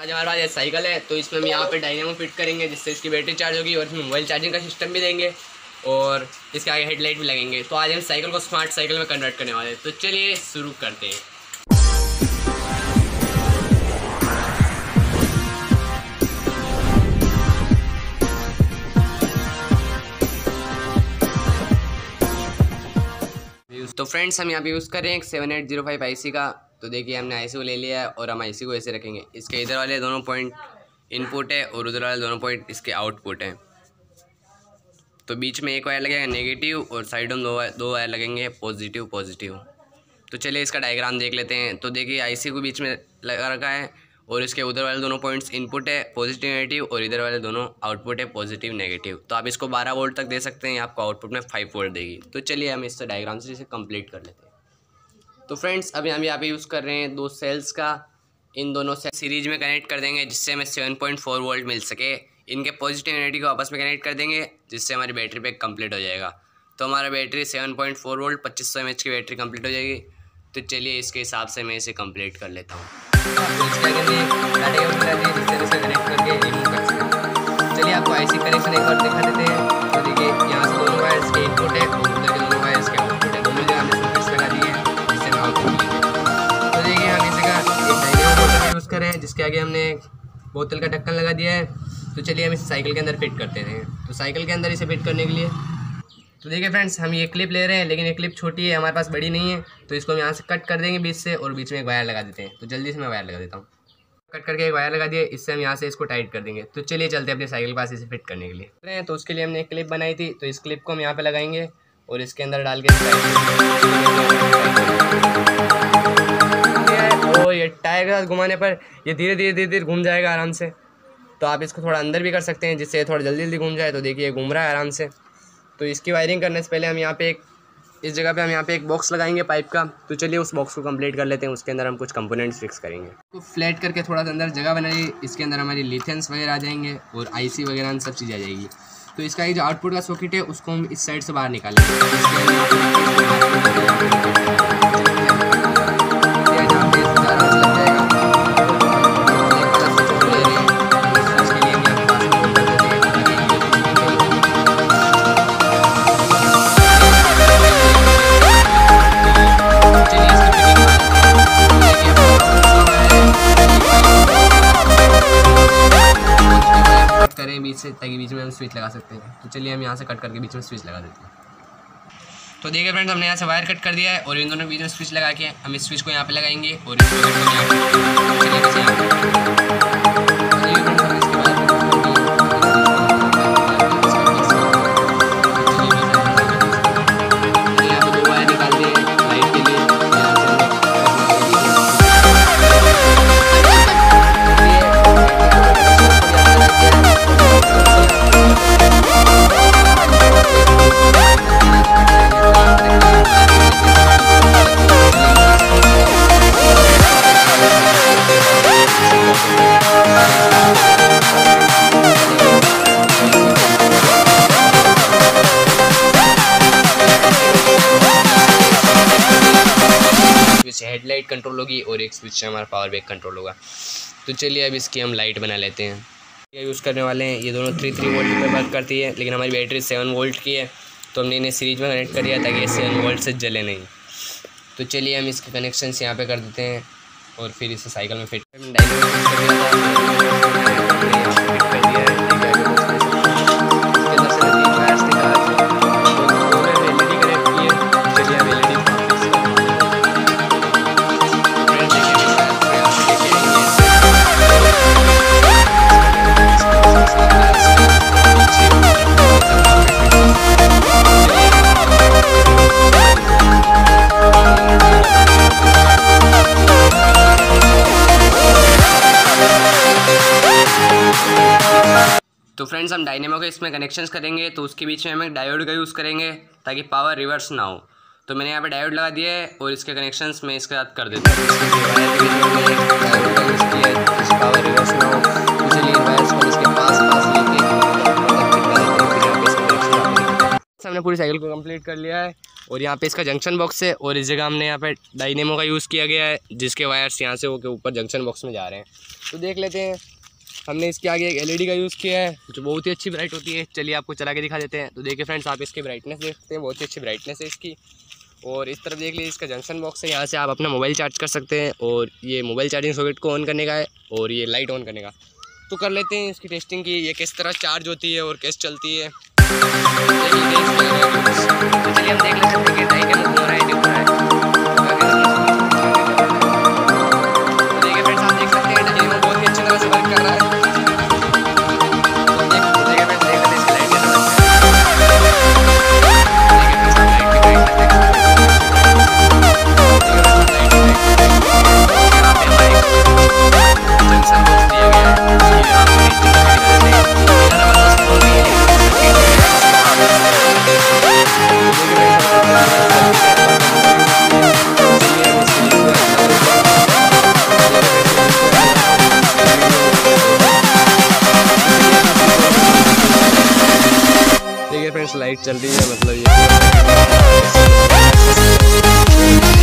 आज हमारे पास ये साइकिल है तो इसमें हम यहाँ पे डायनेमो फिट करेंगे, जिससे इसकी बैटरी चार्ज होगी और इसमें मोबाइल चार्जिंग का सिस्टम भी देंगे और इसके आगे हेडलाइट भी लगेंगे। तो आज हम साइकिल को स्मार्ट साइकिल में कन्वर्ट करने वाले हैं। तो चलिए शुरू करते हैं। तो फ्रेंड्स हम यहाँ पे यूज़ कर रहे हैं एक seven eight zero five I C का। तो देखिए, हमने आई सी को ले लिया है और हम आई सी को ऐसे रखेंगे। इसके इधर वाले दोनों पॉइंट इनपुट है और उधर वाले दोनों पॉइंट इसके आउटपुट हैं। तो बीच में एक वायर लगेगा नेगेटिव और साइड में दो वायर दो वायर लगेंगे पॉजिटिव पॉजिटिव तो चलिए, इसका डायग्राम देख लेते हैं। तो देखिए आईसी को बीच में लगा रखा है और इसके उधर वाले दोनों पॉइंट्स इनपुट है पॉजिटिव नेगेटिव और इधर वाले दोनों आउटपुट है पॉजिटिव नेगेटिव तो आप इसको 12 वोल्ट तक दे सकते हैं, आपको आउटपुट में 5 वोल्ट देगी। तो चलिए, हम इस डायग्राम से इसे कंप्लीट कर लेते हैं। तो फ्रेंड्स, अभी हम यहाँ पे यूज़ कर रहे हैं दो सेल्स का। इन दोनों से सीरीज़ में कनेक्ट कर देंगे, जिससे हमें सेवन पॉइंट फोर वोल्ट मिल सके। इनके पॉजिटिव नेगेटिव को आपस में कनेक्ट कर देंगे, जिससे हमारी बैटरी पैक कंप्लीट हो जाएगा। तो हमारा battery seven point four volt पच्चीस सौ एम की बैटरी कंप्लीट हो जाएगी। तो चलिए इसके हिसाब से मैं इसे कंप्लीट कर लेता हूँ। चलिए आपको ऐसी कनेक्शन एक बार दिखा देते हैं। तो यहाँ से दोनों वायर्स के इनपुट है। जिसके आगे हमने बोतल का ढक्कन लगा दिया है। तो चलिए हम इसे साइकिल के अंदर फिट करते हैं। तो साइकिल के अंदर इसे फिट करने के लिए। तो देखिए फ्रेंड्स, हम ये क्लिप ले रहे हैं, लेकिन ये क्लिप छोटी है, हमारे पास बड़ी नहीं है। तो इसको हम यहाँ से कट कर देंगे बीच से और बीच में एक वायर लगा देते हैं। तो जल्दी से मैं वायर लगा देता हूँ। कट करके एक वायर लगा दिए इससे हम यहाँ से इसको टाइट कर देंगे। तो चलिए चलते अपने साइकिल के पास इसे फिट करने के लिए। तो उसके लिए हमने एक क्लिप बनाई थी। तो इस क्लिप को हम यहाँ पे लगाएँगे और इसके अंदर डाल के और ये टायर के साथ घुमाने पर ये धीरे धीरे धीरे धीरे घूम जाएगा आराम से। तो आप इसको थोड़ा अंदर भी कर सकते हैं, जिससे थोड़ा जल्दी जल्दी घूम जाए। तो देखिए घूम रहा है आराम से। तो इसकी वायरिंग करने से पहले हम यहाँ पे एक, इस जगह पे हम यहाँ पे एक बॉक्स लगाएँगे पाइप का। तो चलिए उस बॉक्स को कंप्लीट कर लेते हैं, उसके अंदर हम कुछ कंपोनेंट्स फिक्स करेंगे। तो फ्लैट करके थोड़ा सा अंदर जगह बनाइए, इसके अंदर हमारी लिथेंस वगैरह आ जाएँगे और आईसी वगैरह सब चीज़ आ जाएगी। तो इसका ये जो आउटपुट का सॉकेट है, उसको हम इस साइड से बाहर करें स्विच लगा सकते हैं। तो चलिए हम यहाँ से कट करके बीच में स्विच लगा देते हैं। तो देखिए फ्रेंड्स हमने यहाँ से वायर कट कर दिया है और इन दोनों बीच में स्विच लगा के हम इस स्विच को यहाँ पे लगाएँगे और हेडलाइट कंट्रोल होगी और एक स्विच से हमारा पावर बैक कंट्रोल होगा। तो चलिए अब इसकी हम लाइट बना लेते हैं। ये यूज़ करने वाले हैं। ये दोनों थ्री थ्री वोल्ट पर वर्क करती है, लेकिन हमारी बैटरी सेवन वोल्ट की है। तो हमने इन्हें सीरीज़ में कनेक्ट कर दिया ताकि ये सेवन वोल्ट से जले नहीं। तो चलिए हम इसके कनेक्शन यहाँ पे कर देते हैं और फिर इसे साइकिल में फिट तो फ्रेंड्स, हम डायनेमो के इसमें कनेक्शंस करेंगे तो उसके बीच में हम एक डायोड का यूज़ करेंगे, ताकि पावर रिवर्स ना हो। तो मैंने यहाँ पे डायोड लगा दिया है, और इसके कनेक्शंस मैं इसके साथ कर देता हूँ। पावर रिवर्स ना हो हमने पूरी साइकिल को कंप्लीट कर लिया है, और यहाँ पे इसका जंक्शन बॉक्स है, और इस जगह हमने यहाँ पे डाइनेमो का यूज़ किया गया है, जिसके वायर्स यहाँ से होकर ऊपर जंक्शन बॉक्स में जा रहे हैं। तो देख लेते हैं हमने इसके आगे एक एलईडी का यूज़ किया है, जो बहुत ही अच्छी ब्राइट होती है। चलिए आपको चला के दिखा देते हैं। तो देखिए फ्रेंड्स आप इसकी ब्राइटनेस देखते हैं, बहुत ही अच्छी ब्राइटनेस है इसकी। और इस तरफ़ देख लीजिए, इसका जंक्शन बॉक्स है। यहाँ से आप अपना मोबाइल चार्ज कर सकते हैं और ये मोबाइल चार्जिंग सॉकेट को ऑन करने का है और ये लाइट ऑन करने का। तो कर लेते हैं इसकी टेस्टिंग की, ये किस तरह चार्ज होती है और कैसे चलती है। तो चलिए हम देख लेते हैं कि हो रहा है। फ्रेंड्स लाइट चल रही है मतलब ये।